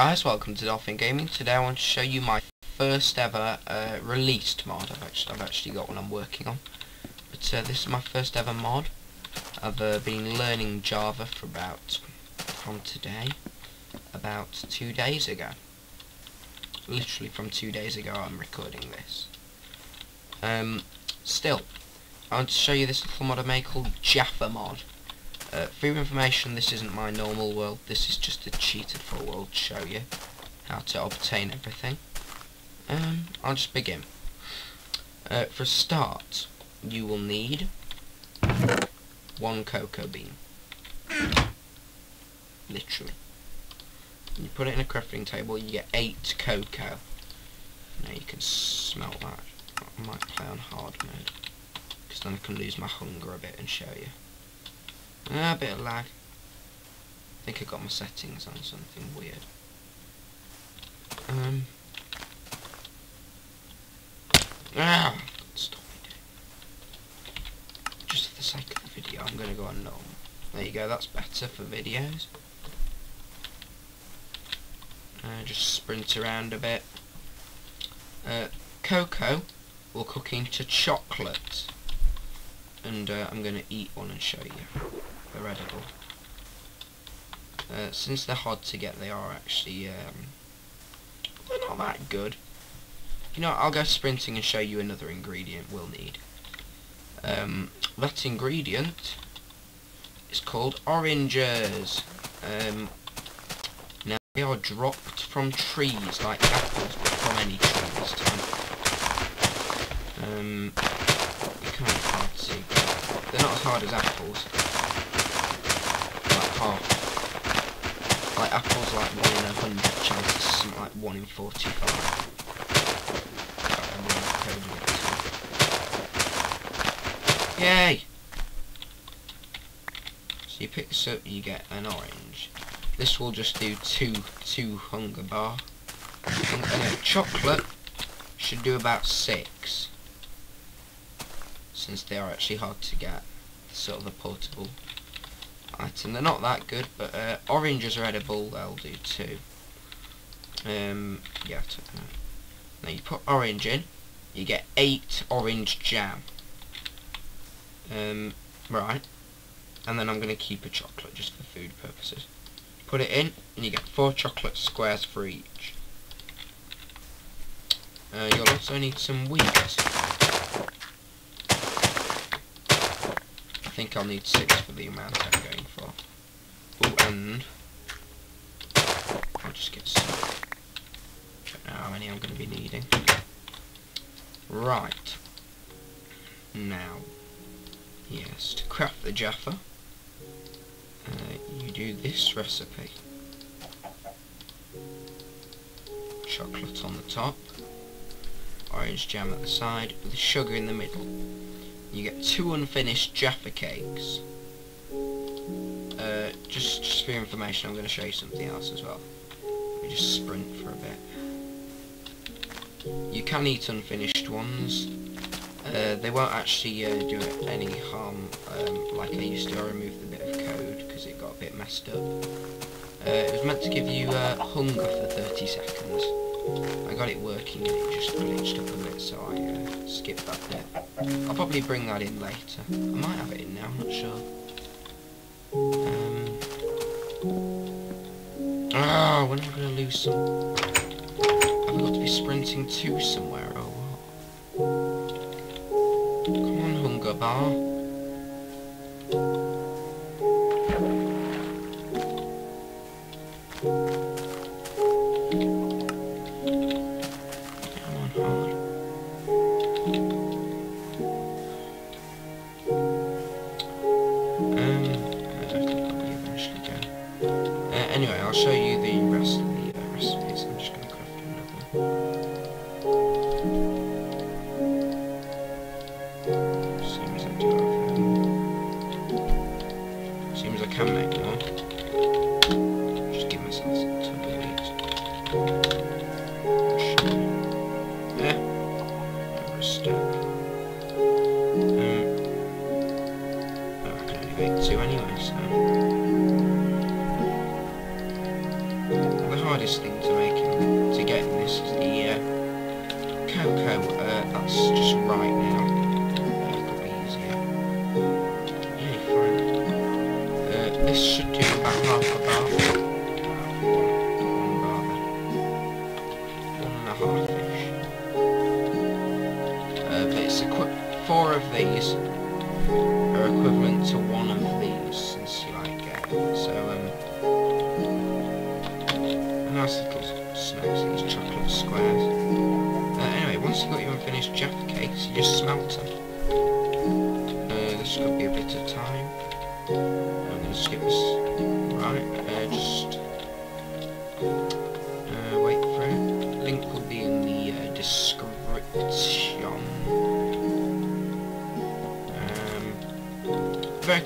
Guys, welcome to Dolphin Gaming. Today I want to show you my first ever uh, released mod. I've actually, I've actually got one I'm working on. But uh, this is my first ever mod. I've uh, been learning Java for about, from today, about two days ago. Literally from two days ago I'm recording this. Um, still, I want to show you this little mod I made called Jaffa mod. Uh, for your information, this isn't my normal world. This is just a cheated for world to show you how to obtain everything. Um, I'll just begin. Uh, for a start, you will need one cocoa bean. Literally. You put it in a crafting table, you get eight cocoa. Now you can smell that. I might play on hard mode, because then I can lose my hunger a bit and show you. Ah, a bit of lag. I think I got my settings on something weird. Um. Ah, stop it. Just for the sake of the video, I'm gonna go on normal. There you go. That's better for videos. Uh, just sprint around a bit. Uh, cocoa will cook into chocolate. And uh, I'm going to eat one and show you. Edible. Uh, since they're hard to get, they are actually, um, they're not that good. You know, I'll go sprinting and show you another ingredient we'll need. Um, that ingredient is called oranges. Um, now, they are dropped from trees, like apples, but from any tree this time. Um, you hard see. They're not as hard as apples. Like half. Like apples like 1 in a 100 chances, like 1 in 45. Yay! So you pick this up, you get an orange. This will just do two two hunger bar. And, and chocolate should do about six. Since they are actually hard to get. Sort of a portable item. They're not that good, but uh, oranges are edible, they'll do too. Um, yeah, now you put orange in, you get eight orange jam. Um, right. And then I'm going to keep a chocolate just for food purposes. Put it in, and you get four chocolate squares for each. Uh, you'll also need some wheat. Think I'll need six for the amount I'm going for. Oh, and I'll just get some. Don't know how many I'm going to be needing. Right. Now, yes, to craft the Jaffa, uh, you do this recipe. Chocolate on the top, orange jam at the side, with sugar in the middle. You get two unfinished Jaffa cakes. Uh, just, just for information, I'm going to show you something else as well. Let me just sprint for a bit. You can eat unfinished ones. Uh, they won't actually uh, do any harm um, like I used to. I removed the bit of code because it got a bit messed up. Uh, it was meant to give you uh, hunger for 30 seconds. I got it working and it just glitched up a bit, so I uh, skipped that bit. I'll probably bring that in later. I might have it in now, I'm not sure. Um, ah, when am I going to lose some? I've got to be sprinting to somewhere or what? Come on, hunger bar. Anyway, I'll show you the right now.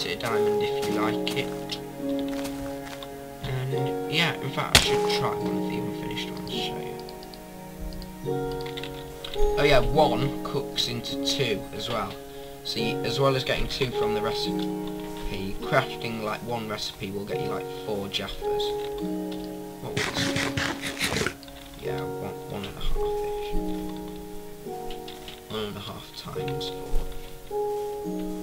Um, it a diamond if you like it. And yeah, in fact, I should try one of the unfinished ones to show you. Oh yeah, one cooks into two as well. You, as well as getting two from the recipe, crafting like one recipe will get you like four Jaffas. What would this? Yeah, one, one and a half ish. One and a half times four.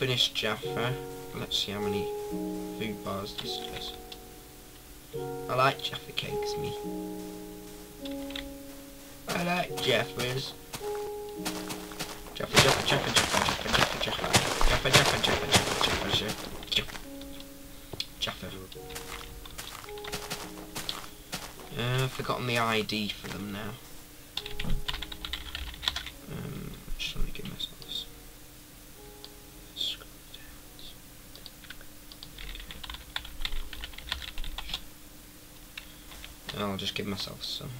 Right, unfinished Jaffa. Let's see how many food bars this does. I like Jaffa cakes, me. I like Jaffas. Jaffa, Jaffa, Jaffa, Jaffa, Jaffa, Jaffa, Jaffa, Jaffa, Jaffa, Jaffa, Jaffa, Jaffa, Jaffa, Jaffa. Uh, I've forgotten the ID for them now. Um, just want to give myself this. Scroll down. I'll just give myself some.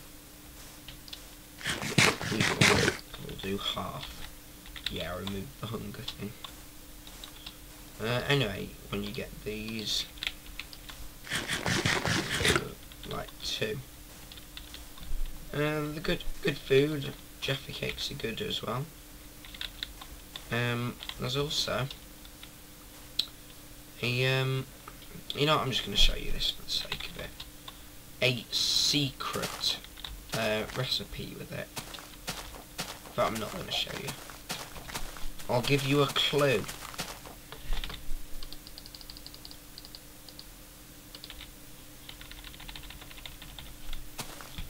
We will, do half. Yeah, remove the hunger thing. Uh, anyway, when you get these, like two. Um, the good, good food. Jaffa cakes are good as well. Um, there's also a um, you know, what, I'm just going to show you this for the sake of it. A secret uh, recipe with it. But I'm not going to show you. I'll give you a clue.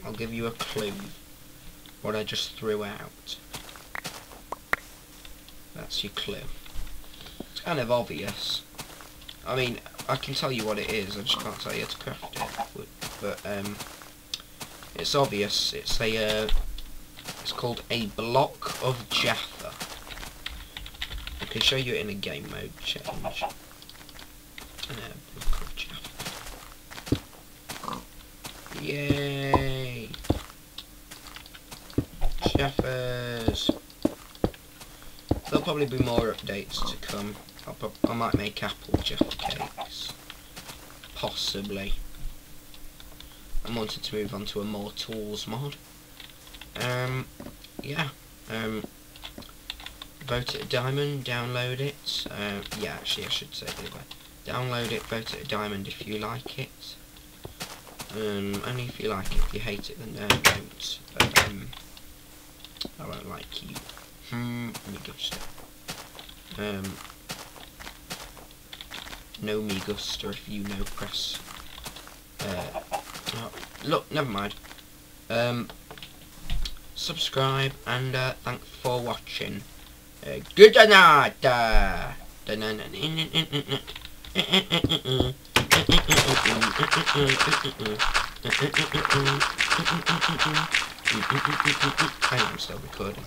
I'll give you a clue what I just threw out. That's your clue. It's kind of obvious. I mean, I can tell you what it is, I just can't tell you how to craft it. But, um, it's obvious. It's a, uh, it's called a block of Jaffa. I can show you it in a game mode change. Uh, block of Jaffa. Yay! There'll probably be more updates to come. I might make apple Jaffa cakes. Possibly. I'm wanting to move on to a more tools mod. Um, yeah. Um, vote it a diamond, download it. Uh, yeah, actually I should say the. Download it, vote it a diamond if you like it. Um, only if you like it. If you hate it, then uh, don't. But, um, I won't like you. Hmm, me gusta. Um, no me gusta if you no press. Uh, oh, look, never mind. Um, subscribe and uh, thanks for watching. Uh, good night. Uh, I am still recording.